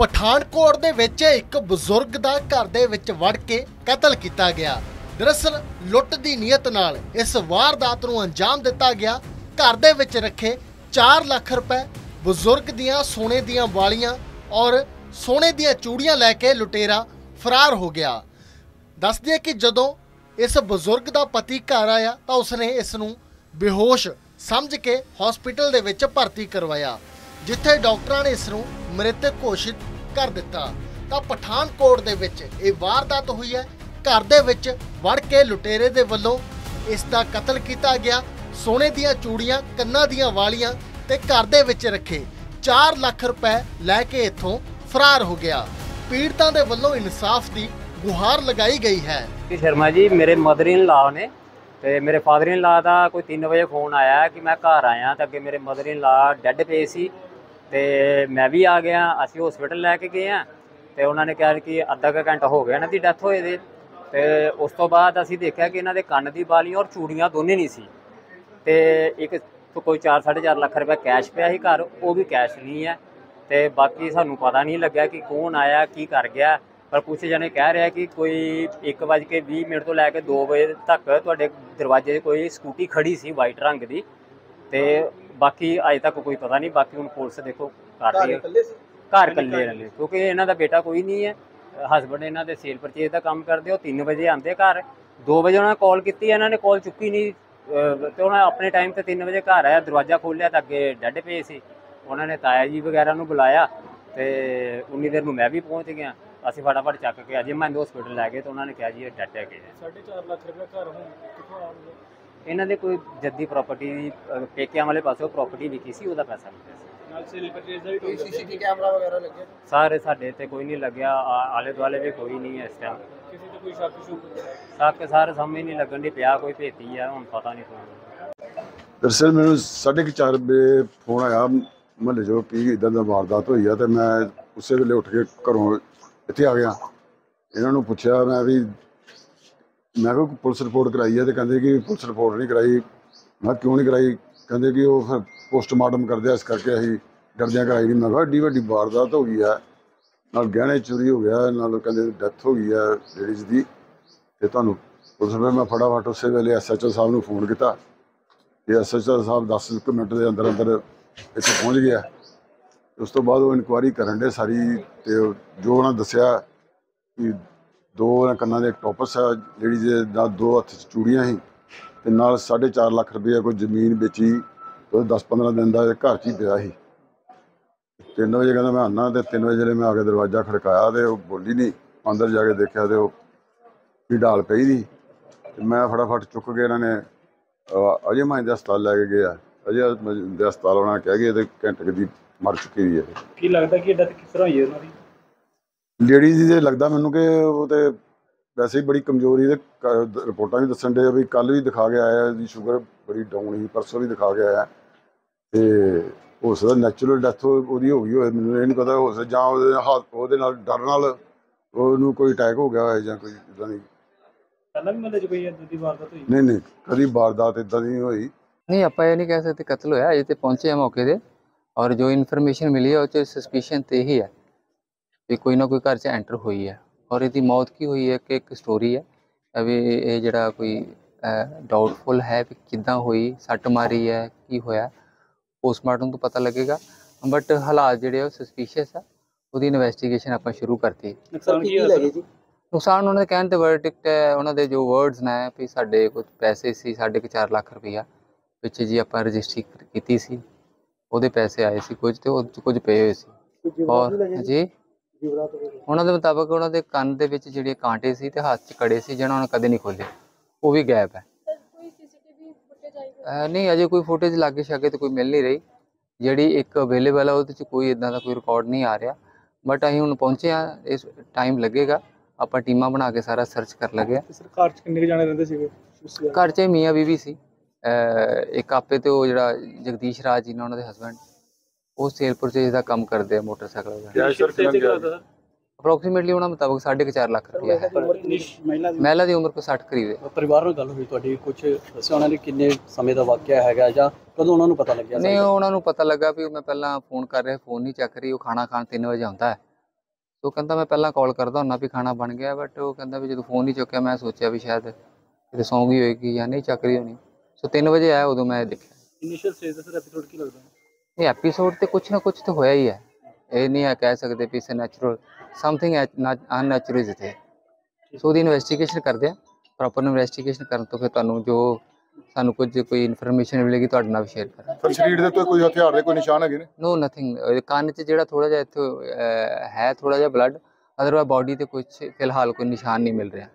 ਪਠਾਨਕੋਟ ਦੇ ਵਿੱਚ ਇੱਕ ਬਜ਼ੁਰਗ ਦਾ ਘਰ ਦੇ ਵਿੱਚ ਵੜ ਕੇ ਕਤਲ ਕੀਤਾ ਗਿਆ। ਦਰਅਸਲ ਲੁੱਟ ਦੀ ਨੀਅਤ ਨਾਲ ਇਸ ਵਾਰਦਾਤ ਨੂੰ ਅੰਜਾਮ ਦਿੱਤਾ ਗਿਆ। ਘਰ ਦੇ ਵਿੱਚ ਰੱਖੇ 4 ਲੱਖ ਰੁਪਏ ਬਜ਼ੁਰਗ ਦੀਆਂ, ਸੋਨੇ ਦੀਆਂ ਵਾਲੀਆਂ ਔਰ ਸੋਨੇ ਦੀਆਂ ਚੂੜੀਆਂ ਲੈ ਕੇ ਲੁਟੇਰਾ ਫਰਾਰ ਹੋ ਗਿਆ। ਦੱਸਦੀ ਦਈਏ ਕਿ ਜਦੋਂ ਇਸ ਬਜ਼ੁਰਗ ਦਾ ਪਤੀ ਘਰ ਆਇਆ ਤਾਂ ਉਸਨੇ ਇਸ ਨੂੰ ਬੇਹੋਸ਼ ਸਮਝ ਕੇ ਹਸਪੀਟਲ ਦੇ ਵਿੱਚ ਭਰਤੀ ਕਰਵਾਇਆ। ਜਿੱਥੇ ਡਾਕਟਰਾਂ ਨੇ ਇਸ ਨੂੰ ਮ੍ਰਿਤਕ ਘੋਸ਼ਿਤ ਕਰ ਦਿੱਤਾ। ਤਾਂ ਪਠਾਨਕੋਟ ਦੇ ਵਿੱਚ ਇਹ ਵਾਰਦਾਤ ਹੋਈ ਹੈ। ਘਰ ਦੇ ਵਿੱਚ ਵੜ ਕੇ ਲੁਟੇਰੇ ਦੇ ਵੱਲੋਂ ਇਸ ਦਾ ਕਤਲ ਕੀਤਾ ਗਿਆ। ਸੋਨੇ ਦੀਆਂ ਚੂੜੀਆਂ, ਕੰਨਾਂ ਦੀਆਂ ਵਾਲੀਆਂ ਤੇ ਘਰ ਦੇ ਵਿੱਚ ਰੱਖੇ 4 ਲੱਖ ਰੁਪਏ ਲੈ ਕੇ ਇੱਥੋਂ ਫਰਾਰ ਹੋ ਗਿਆ। ਪੀੜਤਾਂ ਦੇ ਵੱਲੋਂ ਇਨਸਾਫ ਦੀ ਗੁਹਾਰ ਲਗਾਈ ਗਈ ਹੈ। ਕਿ ਸ਼ਰਮਾ ਜੀ, ਮੇਰੇ ਮਦਰ ਇਨ ਲਾ ਨੇ ਤੇ ਮੇਰੇ ਫਾਦਰ ਇਨ ਲਾ ਦਾ ਕੋਈ 3 ਵਜੇ ਫੋਨ ਆਇਆ ਕਿ ਮੈਂ ਘਰ ਆਇਆ ਤਾਂ ਅੱਗੇ ਮੇਰੇ ਮਦਰ ਇਨ ਲਾ ਡੈੱਡ ਪਏ ਸੀ। ਤੇ ਮੈਂ ਵੀ ਆ ਗਿਆ, ਅਸੀਂ ਹਸਪੀਟਲ ਲੈ ਕੇ ਗਏ ਆ ਤੇ ਉਹਨਾਂ ਨੇ ਕਿਹਾ ਕਿ ਅੱਧਾ ਕੁ ਘੰਟਾ ਹੋ ਗਿਆ ਇਹਨਾਂ ਦੀ ਡੈਥ ਹੋਏ ਦੇ। ਤੇ ਉਸ ਤੋਂ ਬਾਅਦ ਅਸੀਂ ਦੇਖਿਆ ਕਿ ਇਹਨਾਂ ਦੇ ਕੰਨ ਦੀ ਬਾਲੀ ਔਰ ਚੂੜੀਆਂ ਦੋਨੇ ਨਹੀਂ ਸੀ। ਤੇ ਇੱਕ ਤੋਂ ਕੋਈ 4 4.5 ਲੱਖ ਰੁਪਏ ਕੈਸ਼ ਪਿਆ ਸੀ ਘਰ, ਉਹ ਵੀ ਕੈਸ਼ ਨਹੀਂ ਹੈ। ਤੇ ਬਾਕੀ ਸਾਨੂੰ ਪਤਾ ਨਹੀਂ ਲੱਗਿਆ ਕਿ ਕੌਣ ਆਇਆ, ਕੀ ਕਰ ਗਿਆ। ਪਰ ਕੁਝ ਜਣੇ ਕਹਿ ਰਿਹਾ ਕਿ ਕੋਈ 1:20 ਮਿੰਟ ਤੋਂ ਲੈ ਕੇ 2 ਵਜੇ ਤੱਕ ਤੁਹਾਡੇ ਦਰਵਾਜ਼ੇ 'ਤੇ ਕੋਈ ਸਕੂਟੀ ਖੜੀ ਸੀ ਵਾਈਟ ਰੰਗ ਦੀ। ਤੇ ਬਾਕੀ ਅਜੇ ਤੱਕ ਕੋਈ ਪਤਾ ਨਹੀਂ ਬਾਕੀ ਹੁਣ ਪੁਲਿਸ ਦੇਖੋ ਕਰ ਰਹੀ ਹੈ। ਘਰ ਇਕੱਲੇ ਰਹਿੰਦੇ। ਕਿਉਂਕਿ ਇਹਨਾਂ ਦਾ ਬੇਟਾ ਕੋਈ ਨਹੀਂ ਹੈ। ਹਸਬੰਡ ਇਹਨਾਂ ਦੇ ਸੇਲ ਪਰਚੇਜ਼ ਦਾ ਕੰਮ ਕਰਦੇ ਉਹ 3 ਵਜੇ ਆਉਂਦੇ ਘਰ। 2 ਵਜੇ ਉਹਨਾਂ ਨੇ ਕਾਲ ਕੀਤੀ ਇਹਨਾਂ ਨੇ ਕਾਲ ਚੁੱਕੀ ਨਹੀਂ। ਤੇ ਉਹਨਾਂ ਆਪਣੇ ਟਾਈਮ ਤੇ 3 ਵਜੇ ਘਰ ਆਇਆ ਦਰਵਾਜ਼ਾ ਖੋਲ੍ਹਿਆ ਤਾਂ ਅੱਗੇ ਡੱਡ ਪਏ ਸੀ। ਉਹਨਾਂ ਨੇ ਤਾਇਆ ਜੀ ਵਗੈਰਾ ਨੂੰ ਬੁਲਾਇਆ ਤੇ ਉਨੀ ਦੇਰ ਨੂੰ ਮੈਂ ਵੀ ਪਹੁੰਚ ਗਿਆ। ਅਸੀਂ ਫਟਾਫਟ ਚੱਕ ਕੇ ਅਜੇ ਮੈਂ ਹਸਪੀਟਲ ਲੈ ਗਏ ਤਾਂ ਉਹਨਾਂ ਨੇ ਕਿਹਾ ਜੀ ਇਹ ਡੱਡ ਹੈਗੇ ਨੇ 4.5 ਲੱਖ ਰੁਪਏ ਘਰ ਹੁਣ ਕਿੱਥੋਂ ਆ ਇਹਨਾਂ ਦੇ ਕੋਈ ਜੱਦੀ ਪ੍ਰਾਪਰਟੀ ਪੇਕਿਆਂ ਵਾਲੇ ਪਾਸੋਂ ਪ੍ਰਾਪਰਟੀ ਵਿਕੀ ਸੀ ਉਹਦਾ ਪੈਸਾ ਮਿਲਿਆ ਸੀ। ਨਾਲ ਸੇਲ ਪਰਚੇਜ਼ ਦਾ ਵੀ ਕੋਈ ਸੀਸੀਟੀਵੀ ਕੈਮਰਾ ਵਗੈਰਾ ਲੱਗਿਆ? ਸਾਰੇ ਸਾਡੇ ਤੇ ਕੋਈ ਨਹੀਂ ਲੱਗਿਆ ਆ- ਆਲੇ ਦੁਆਲੇ ਵੀ ਕੋਈ ਨਹੀਂ ਹੈ ਇਸ ਟਾਈਮ ਕਿਸੇ ਤੇ ਕੋਈ ਸ਼ੱਕ ਸ਼ੁਕ ਸਾਕ ਸਾਰੇ ਸਾਹਮਣੇ ਨਹੀਂ ਲੱਗਣ ਦੀ ਪਿਆ ਕੋਈ ਭੇਤੀ ਆ ਹੁਣ ਪਤਾ ਨਹੀਂ ਕੋਈ। ਦਰਅਸਲ ਮੈਨੂੰ ਸਾਢੇ ਕੁ ਚਾਰ ਵਜੇ ਫੋਨ ਆਇਆ ਮਹੱਲੇ ਚੋਂ ਕਿ ਇਦਾਂ ਦਾ ਵਾਰਦਾਤ ਹੋਈ ਆ ਤੇ ਮੈਂ ਉਸੇ ਵੇਲੇ ਉੱਠ ਕੇ ਘਰੋਂ ਇੱਥੇ ਆ ਗਿਆ। ਇਹਨਾਂ ਨੂੰ ਪੁੱਛਿਆ ਮੈਂ ਵੀ ਮੈਂ ਕਿਹਾ ਪੁਲਿਸ ਰਿਪੋਰਟ ਕਰਾਈ ਹੈ ਤੇ ਕਹਿੰਦੇ ਕਿ ਪੁਲਿਸ ਰਿਪੋਰਟ ਨਹੀਂ ਕਰਾਈ। ਮੈਂ ਕਿਹਾ ਕਿਉਂ ਨਹੀਂ ਕਰਾਈ? ਕਹਿੰਦੇ ਕਿ ਉਹ ਫਿਰ ਪੋਸਟਮਾਰਟਮ ਕਰਦੇ ਆ, ਇਸ ਕਰਕੇ ਅਸੀਂ ਡਰਦਿਆਂ ਕਰਾਈ ਨਹੀਂ ਮੈਂ ਕਿਹਾ ਏਡੀ ਵੱਡੀ ਵਾਰਦਾਤ ਹੋ ਗਈ ਹੈ। ਨਾਲ ਗਹਿਣੇ ਚੋਰੀ ਹੋ ਗਿਆ, ਨਾਲ ਕਹਿੰਦੇ ਡੈਥ ਹੋ ਗਈ ਹੈ ਲੇਡੀਜ਼ ਦੀ। ਤੇ ਤੁਹਾਨੂੰ ਪੁਲਿਸ ਨੇ ਮੈਂ ਫਟਾਫਟ ਉਸੇ ਵੇਲੇ ਐਸਐਚਓ ਸਾਹਿਬ ਨੂੰ ਫੋਨ ਕੀਤਾ। ਤੇ ਐਸਐਚਓ ਸਾਹਿਬ 10 ਕੁ ਮਿੰਟ ਦੇ ਅੰਦਰ ਅੰਦਰ ਇੱਥੇ ਪਹੁੰਚ ਗਿਆ। ਉਸ ਤੋਂ ਬਾਅਦ ਉਹ ਇਨਕੁਆਇਰੀ ਕਰਨ ਦੇ ਸਾਰੀ ਤੇ ਜੋ ਉਹਨਾਂ ਦੱਸਿਆ ਕਿ ਦੋ ਉਹਨਾਂ ਕੰਨਾਂ ਦੇ ਟੋਪਸ ਆ, ਜਿਹੜੀ ਦੇ ਨਾਲ ਦੋ ਹੱਥ 'ਚ ਚੂੜੀਆਂ ਸੀ ਤੇ ਨਾਲ 4.5 ਲੱਖ ਰੁਪਏ ਕੋਈ ਜ਼ਮੀਨ ਵੇਚੀ, ਉਹ 10-15 ਦਿਨ ਦਾ ਘਰ 'ਚ ਹੀ ਪਿਆ ਸੀ। ਤਿੰਨ ਵਜੇ ਕਹਿੰਦਾ ਮੈਂ ਆਉਣਾ ਤੇ ਤਿੰਨ ਵਜੇ ਮੈਂ ਆ ਕੇ ਦਰਵਾਜ਼ਾ ਖੜਕਾਇਆ ਤੇ ਉਹ ਬੋਲੀ ਨਹੀਂ, ਅੰਦਰ ਜਾ ਕੇ ਦੇਖਿਆ ਤੇ ਉਹ ਵੀ ਢਾਲ ਪਈ ਦੀ ਤੇ ਮੈਂ ਫਟਾਫਟ ਚੁੱਕ ਕੇ ਇਹਨਾਂ ਨੇ ਅਜੇ ਮਾਂ ਹਸਪਤਾਲ ਲੈ ਕੇ ਗਿਆ, ਅਜੇ ਦੇ ਹਸਪਤਾਲ ਉਹਨਾਂ ਨੇ ਕਹਿ ਗਏ ਤੇ ਘੰਟੇ ਦੀ ਮਰ ਚੁੱਕੀ ਦੀ ਹੈ। ਕੀ ਲੱਗਦਾ ਕਿ ਡੈਥ ਕਿਸ ਤਰ੍ਹਾਂ ਹੋਈ ਹੈ ਉਹਨਾਂ ਦੀ? ਲੇਡੀਜ਼ ਦੇ ਲੱਗਦਾ ਮੈਨੂੰ ਕਿ ਉਹ ਤੇ ਵੈਸੇ ਹੀ ਬੜੀ ਕਮਜ਼ੋਰੀ ਦੇ ਕ- ਰਿਪੋਰਟਾਂ ਵੀ ਦੱਸਣ ਦੇ ਵੀ ਕੱਲ ਵੀ ਦਿਖਾ ਕੇ ਆਇਆ ਇਹਦੀ ਸ਼ੂਗਰ ਬੜੀ ਡਾਊਨ ਸੀ ਪਰਸੋਂ ਵੀ ਦਿਖਾ ਕੇ ਆਇਆ ਤੇ ਹੋ ਸਕਦਾ ਨੈਚੁਰਲ ਡੈਥ ਉਹਦੀ ਹੋ ਗਈ ਹੋਵੇ ਮੈਨੂੰ ਇਹ ਨਹੀਂ ਪਤਾ ਹੋ ਸਕਦਾ ਜਾਂ ਉਹਦੇ ਹੱਥ ਉਹਦੇ ਨਾਲ ਡਰ ਨਾਲ ਉਹਨੂੰ ਕੋਈ ਅਟੈਕ ਹੋ ਗਿਆ ਹੋਵੇ ਜਾਂ ਕੋਈ ਇਦਾਂ ਦੀ। ਪਹਿਲਾਂ ਵੀ ਮਹੱਲੇ 'ਚ ਕੋਈ ਏਦਾਂ ਦੀ ਵਾਰਦਾਤ ਹੋਈ? ਨਹੀਂ ਨਹੀਂ ਕਦੀ ਵਾਰਦਾਤ ਇਦਾਂ ਦੀ ਨਹੀਂ ਹੋਈ। ਨਹੀਂ ਆਪਾਂ ਇਹ ਨਹੀਂ ਕਹਿ ਸਕਦੇ ਕਤਲ ਹੋਇਆ ਅਜੇ ਤੇ ਪਹੁੰਚੇ ਆ ਮੌਕੇ ਤੇ। ਔਰ ਜੋ ਇਨਫੋਰਮੇਸ਼ਨ ਮਿਲੀ ਹੈ ਉਹ ਚ ਸਸਪੀਸ਼ਨ ਤੇ ਹੀ ਹੈ ਵੀ ਕੋਈ ਨਾ ਕੋਈ ਘਰ ਚ ਐਂਟਰ ਹੋਈ ਹੈ। ਔਰ ਇਹਦੀ ਮੌਤ ਕੀ ਹੋਈ ਹੈ ਕਿ ਇੱਕ ਸਟੋਰੀ ਹੈ ਵੀ ਇਹ ਜਿਹੜਾ ਕੋਈ ਡਾਊਟਫੁਲ ਹੈ ਵੀ ਕਿੱਦਾਂ ਹੋਈ ਸੱਟ ਮਾਰੀ ਹੈ ਕੀ ਹੋਇਆ ਪੋਸਟਮਾਰਟਮ ਤੋਂ ਪਤਾ ਲੱਗੇਗਾ। ਬਟ ਹਾਲਾਤ ਜਿਹੜੇ ਆ ਉਹ ਸਸਪੀਸ਼ੀਅਸ ਆ। ਉਹਦੀ ਇਨਵੈਸਟੀਗੇਸ਼ਨ ਆਪਾਂ ਸ਼ੁਰੂ ਕਰਤੀ। ਨੁਕਸਾਨ ਕੀ ਹੋਇਆ ਲੱਗੇ ਜੀ? ਨੁਕਸਾਨ ਉਹਨਾਂ ਦੇ ਕਹਿਣ ਤੇ ਵਰਡਿਕਟ ਹੈ ਉਹਨਾਂ ਦੇ ਜੋ ਵਰਡਸ ਨੇ ਵੀ ਸਾਡੇ ਕੁਝ ਪੈਸੇ ਸੀ ਸਾਢੇ ਕੁ ਚਾਰ ਲੱਖ ਰੁਪਈਆ। ਵਿੱਚ ਜੀ ਆਪਾਂ ਰਜਿਸਟਰੀ ਕੀਤੀ ਸੀ। ਉਹਦੇ ਪੈਸੇ ਆਏ ਸੀ ਕੁਝ ਤੇ ਉਹ 'ਚ ਕੁਝ ਪਏ ਹੋਏ ਸੀ। ਔਰ ਜੀ? ਉਹਨਾਂ ਦੇ ਮੁਤਾਬਕ ਉਹਨਾਂ ਦੇ ਕੰਨ ਦੇ ਵਿੱਚ ਜਿਹੜੇ ਕਾਂਟੇ ਸੀ ਤੇ ਹੱਥ 'ਚ ਕੜੇ ਸੀ ਜਿਹਨਾਂ ਉਹਨਾਂ ਕਦੇ ਨਹੀਂ ਖੋਲੇ ਉਹ ਵੀ ਗਾਇਬ ਹੈ। ਨਹੀਂ ਅਜੇ ਕੋਈ ਫੁਟੇਜ ਲਾਗੇ ਛਾਗੇ ਤੇ ਕੋਈ ਮਿਲ ਨਹੀਂ ਰਹੀ। ਜਿਹੜੀ ਇੱਕ ਅਵੇਲੇਬਲ ਹੈ ਉਹਦੇ 'ਚ ਕੋਈ ਇਦਾਂ ਦਾ ਕੋਈ ਰਿਕਾਰਡ ਨਹੀਂ ਆ ਰਿਹਾ। ਬਟ ਅਸੀਂ ਹੁਣ ਪਹੁੰਚੇ ਆ ਇਸ ਟਾਈਮ ਲੱਗੇਗਾ। ਆਪਾਂ ਟੀਮਾਂ ਬਣਾ ਕੇ ਸਾਰਾ ਸਰਚ ਕਰ ਲਗੇ ਆ ਸਰਕਾਰ 'ਚ ਕਿੰਨੇ ਕੁ ਜਾਣੇ ਰਹਿੰਦੇ ਸੀਗੇ? ਘਰ 'ਚ ਮੀਆਂ ਬੀਵੀ ਸੀ। ਇੱਕ ਆਪੇ ਤੇ ਉਹ ਜਿਹੜਾ ਜਗਦੀਸ਼ ਰਾਜ ਜੀ ਨੇ ਉਹਨਾਂ ਦੇ ਹਸਬੰਡ ਉਹ ਸੇਲ ਪਰਚੇਜ ਦਾ ਕੰਮ ਕਰਦੇ ਆ ਮੋਟਰਸਾਈਕਲ ਦਾ। ਕੈਸ਼ ਸਰ ਕਿੰਨਾ ਗਿਆ ਅਪਰੋਕਸੀਮੇਟਲੀ ਉਹਨਾਂ ਮੁਤਾਬਕ 4.5 ਲੱਖ ਰੁਪਇਆ। ਹੈ ਮਹਿਲਾ ਦੀ ਮਹਿਲਾ ਦੀ ਉਮਰ ਕੋਈ 60 ਕਰੀਬ ਹੈ। ਪਰਿਵਾਰ ਨਾਲ ਗੱਲ ਹੋਈ ਤੁਹਾਡੀ ਕੁਝ ਦੱਸਿਆ ਉਹਨਾਂ ਨੇ ਕਿੰਨੇ ਸਮੇਂ ਦਾ ਵਾਕਿਆ ਹੈਗਾ ਜਾਂ ਕਦੋਂ ਉਹਨਾਂ ਨੂੰ ਪਤਾ ਲੱਗਿਆ ਨਹੀਂ ਉਹਨਾਂ ਨੂੰ ਪਤਾ ਲੱਗਾ ਵੀ ਮੈਂ ਪਹਿਲਾਂ ਫੋਨ ਕਰ ਰਿਹਾ ਫੋਨ ਨਹੀਂ ਚੱਕ ਰਹੀ ਉਹ ਖਾਣਾ ਖਾਣ 3 ਵਜੇ ਆਉਂਦਾ ਹੈ। ਉਹ ਕਹਿੰਦਾ ਮੈਂ ਪਹਿਲਾਂ ਕਾਲ ਕਰਦਾ ਹੁੰਨਾ ਵੀ ਖਾਣਾ ਬਣ ਗਿਆ ਬਟ ਉਹ ਕਹਿੰਦਾ ਵੀ ਜਦੋਂ ਫੋਨ ਨਹੀਂ ਚੁੱਕਿਆ ਮੈਂ ਸੋਚਿਆ ਵੀ ਸ਼ਾਇਦ ਕਿਤੇ ਸੌਂ ਗਈ ਹੋਏਗੀ ਜਾਂ ਨਹੀਂ ਚੱਕ ਰਹੀ ਹੋਣੀ। ਸੋ 3 ਵਜੇ ਆਇਆ ਉਦੋਂ ਮੈਂ ਦੇਖਿਆ। ਇਨੀਸ਼ੀਅਲ ਸਟੇਜ ਦਾ ਸਰ ਐਪੀਸੋਡ ਕੀ ਲੱਗਦਾ? ਇਹ ਐਪੀਸੋਡ ਤੇ ਕੁਝ ਨਾ ਕੁਝ ਤਾਂ ਹੋਇਆ ਹੀ ਹੈ। ਇਹ ਨਹੀਂ ਹੈ ਕਹਿ ਸਕਦੇ ਵੀ say natural something unnatural is ਇਥੇ ਸੋ। ਉਹਦੀ ਇਨਵੈਸਟੀਗੇਸ਼ਨ ਕਰਦੇ ਆ ਪ੍ਰੋਪਰ ਇਨਵੈਸਟੀਗੇਸ਼ਨ ਕਰਨ ਤੋਂ ਫਿਰ ਤੁਹਾਨੂੰ ਜੋ ਸਾਨੂੰ ਕੁਝ ਕੋਈ ਇਨਫੋਰਮੇਸ਼ਨ ਮਿਲੇਗੀ ਤੁਹਾਡੇ ਨਾਲ ਸ਼ੇਅਰ ਕਰਾਂਗੇ। ਪਰ ਸਰੀਰ ਦੇ ਉੱਤੇ ਕੋਈ ਹਥਿਆਰ ਦੇ ਕੋਈ ਨਿਸ਼ਾਨ ਹੈਗੇ ਨੇ? ਨੋ ਨਥਿੰਗ ਕੰਨ 'ਚ ਜਿਹੜਾ ਥੋੜਾ ਜਿਹਾ ਇੱਥੇ ਹੈ ਥੋੜਾ ਜਿਹਾ ਬਲੱਡ ਅਦਰਵਾਇਜ਼ ਬਾਡੀ ਤੇ ਕੁਝ ਫਿਲਹਾਲ ਕੋਈ ਨਿਸ਼ਾਨ ਨਹੀਂ ਮਿਲ ਰਿਹਾ।